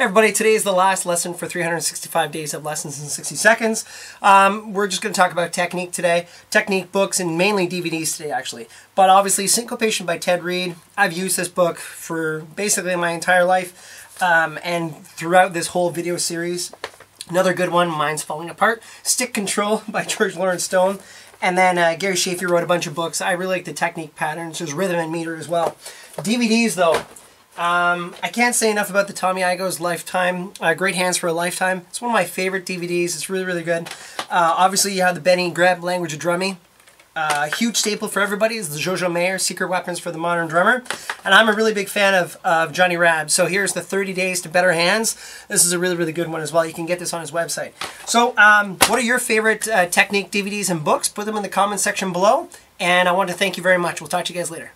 everybody, today is the last lesson for 365 days of lessons in 60 seconds. Um, we're just going to talk about technique today, technique books, and mainly DVDs today, actually. But obviously, Syncopation by Ted Reed. I've used this book for basically my entire life um, and throughout this whole video series. Another good one, Mine's Falling Apart. Stick Control by George Lawrence Stone. And then uh, Gary Chaffee wrote a bunch of books. I really like the technique patterns. There's rhythm and meter as well. DVDs, though, um, I can't say enough about the Tommy Igoes Lifetime. Uh, Great Hands for a Lifetime. It's one of my favorite DVDs. It's really, really good. Uh, obviously, you have the Benny Greb Language of Drumming. Uh, huge staple for everybody is the Jojo Mayer Secret Weapons for the Modern Drummer. And I'm a really big fan of, of Johnny Rabb. So here's the 30 Days to Better Hands. This is a really, really good one as well. You can get this on his website. So um, what are your favorite uh, technique DVDs and books? Put them in the comment section below. And I want to thank you very much. We'll talk to you guys later.